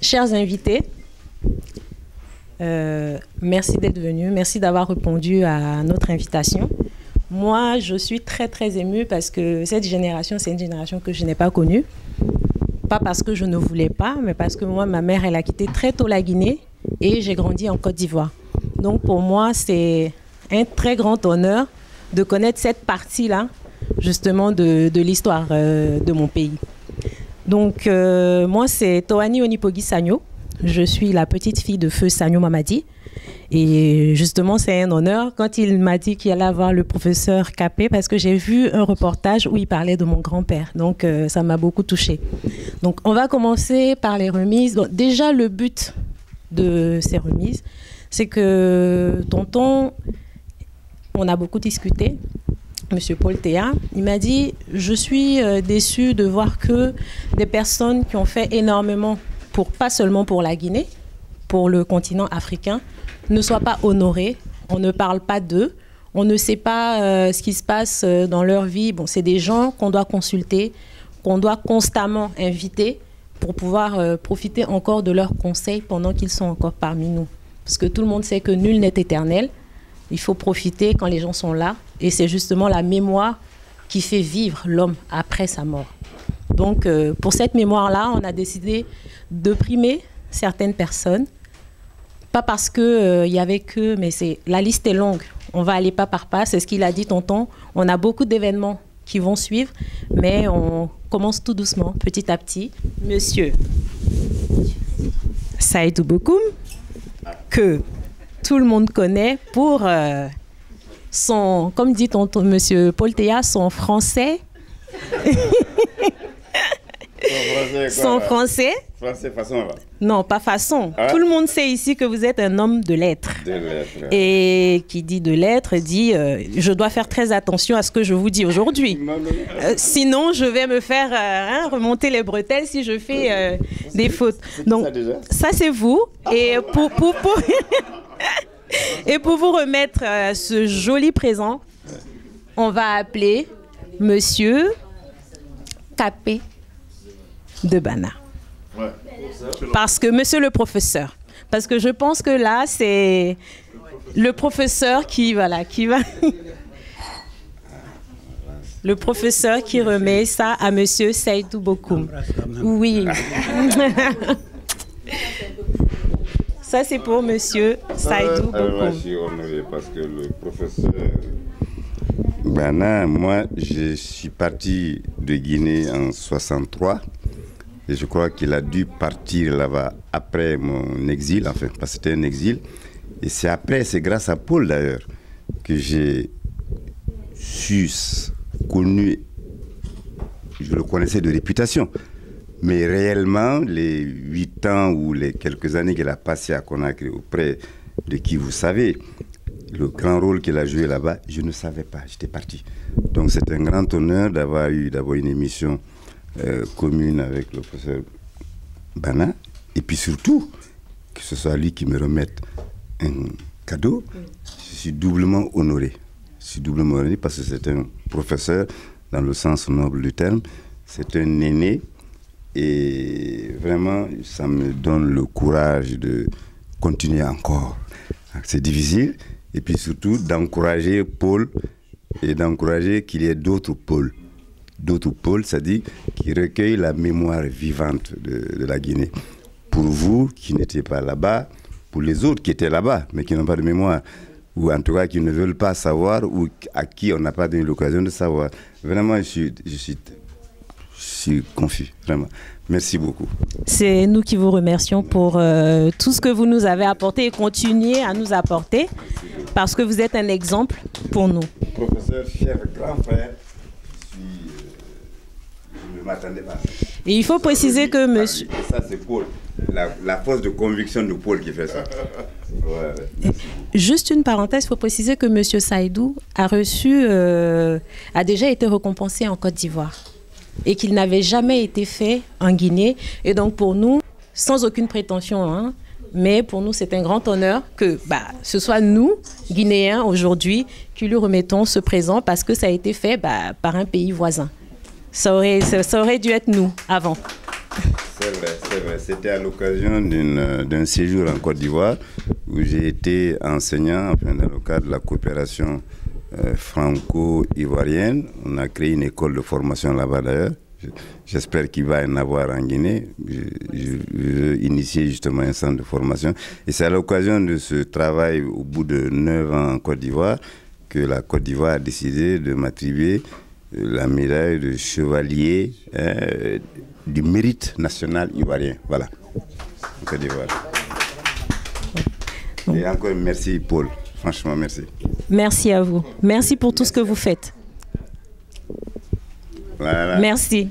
chers invités, euh, merci d'être venus, merci d'avoir répondu à notre invitation. Moi, je suis très très émue parce que cette génération, c'est une génération que je n'ai pas connue. Pas parce que je ne voulais pas, mais parce que moi, ma mère, elle a quitté très tôt la Guinée et j'ai grandi en Côte d'Ivoire. Donc pour moi, c'est un très grand honneur de connaître cette partie-là, justement, de, l'histoire euh, de mon pays. Donc euh, moi, c'est Toani Onipogi Sanyo. Je suis la petite fille de feu Sanyo Mamadi. Et justement, c'est un honneur quand il m'a dit qu'il allait avoir le professeur Capé parce que j'ai vu un reportage où il parlait de mon grand-père. Donc, euh, ça m'a beaucoup touchée. Donc, on va commencer par les remises. déjà, le but de ces remises, c'est que tonton, on a beaucoup discuté. Monsieur Paul Théa, il m'a dit Je suis euh, déçu de voir que des personnes qui ont fait énormément, pour, pas seulement pour la Guinée, pour le continent africain, ne soient pas honorés. On ne parle pas d'eux. On ne sait pas euh, ce qui se passe euh, dans leur vie. Bon, c'est des gens qu'on doit consulter, qu'on doit constamment inviter pour pouvoir profiter encore de leurs conseils pendant qu'ils sont encore parmi nous. Parce que tout le monde sait que nul n'est éternel. Il faut profiter quand les gens sont là. Et c'est justement la mémoire qui fait vivre l'homme après sa mort. Donc, pour cette mémoire-là, on a décidé de primer certaines personnes pas parce qu'il euh, y avait que, mais c'est la liste est longue. On va aller pas par pas. C'est ce qu'il a dit, tonton. On a beaucoup d'événements qui vont suivre, mais on commence tout doucement, petit à petit. Monsieur Saïdou Bokoum, que tout le monde connaît pour euh, son, comme dit tonton, monsieur Paul Théa, son français. Son français. Français façon Non, pas façon. Ah. Tout le monde sait ici que vous êtes un homme de lettres. De lettres. Et qui dit de lettres dit euh, je dois faire très attention à ce que je vous dis aujourd'hui. Euh, sinon, je vais me faire euh, hein, remonter les bretelles si je fais des fautes. Donc, ça, c'est vous. Et pour, pour, pour et pour vous remettre ce joli présent, on va appeler Monsieur Capé de Bana. Parce que, monsieur le professeur, parce que je pense que là, c'est le professeur qui, voilà, qui va. le professeur qui remet ça à monsieur Seydou Bokoum. Oui. ça, c'est pour monsieur Saïdou Bokoum. je suis honoré parce que le professeur Bana, moi, je suis parti de Guinée en 63. Et je crois qu'il a dû partir là-bas après mon exil, enfin, parce que c'était un exil. Et c'est après, c'est grâce à Paul d'ailleurs, que j'ai su, connu, je le connaissais de réputation. Mais réellement, les huit ans ou les quelques années qu'il a passé à Conakry auprès de qui vous savez, le grand rôle qu'il a joué là-bas, je ne savais pas, j'étais parti. Donc c'est un grand honneur d'avoir eu d'abord une émission euh, commune avec le professeur Bana. Et puis surtout, que ce soit lui qui me remette un cadeau, je suis doublement honoré. Je suis doublement honoré parce que c'est un professeur dans le sens noble du terme. C'est un aîné. Et vraiment, ça me donne le courage de continuer encore. C'est difficile. Et puis surtout, d'encourager Paul et d'encourager qu'il y ait d'autres pôles d'autres pôles, c'est-à-dire qui recueillent la mémoire vivante de, la Guinée. Pour vous qui n'étiez pas là-bas, pour les autres qui étaient là-bas, mais qui n'ont pas de mémoire, ou en tout cas qui ne veulent pas savoir, ou à qui on n'a pas donné l'occasion de savoir. Vraiment, je je suis, je suis confus, vraiment. Merci beaucoup. C'est nous qui vous remercions pour euh, tout ce que vous nous avez apporté et continuez à nous apporter, parce que vous êtes un exemple pour nous. Professeur, cher grand frère, et il faut préciser que monsieur. Ça, c'est Paul. La, force de conviction de Paul qui fait ça. Juste une parenthèse, il faut préciser que monsieur Saïdou a reçu, euh, a déjà été récompensé en Côte d'Ivoire et qu'il n'avait jamais été fait en Guinée. Et donc pour nous, sans aucune prétention, hein, mais pour nous, c'est un grand honneur que bah, ce soit nous, Guinéens, aujourd'hui, qui lui remettons ce présent parce que ça a été fait bah, par un pays voisin. Ça aurait, ça, aurait dû être nous avant. C'est vrai, c'est vrai. C'était à l'occasion d'un séjour en Côte d'Ivoire où j'ai été enseignant enfin, dans le cadre de la coopération franco-ivoirienne. On a créé une école de formation là-bas d'ailleurs. J'espère qu'il va y en avoir en Guinée. Je, veux initier justement un centre de formation. Et c'est à l'occasion de ce travail au bout de neuf ans en Côte d'Ivoire que la Côte d'Ivoire a décidé de m'attribuer la médaille de chevalier hein, du mérite national ivoirien. Voilà. Côte d'Ivoire. Et encore merci Paul. Franchement, merci. Merci à vous. Merci pour tout ce que vous faites. Merci.